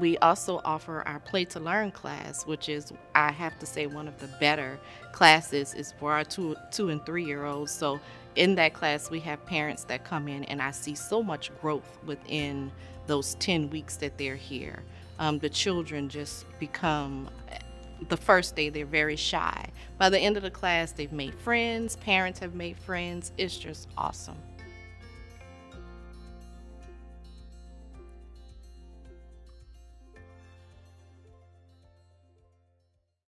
We also offer our Play to Learn class, which is, I have to say, one of the better classes is for our two, two and three year olds. So in that class, we have parents that come in, and I see so much growth within those 10 weeks that they're here. Um, the children just become the first day they're very shy. By the end of the class, they've made friends, parents have made friends. It's just awesome.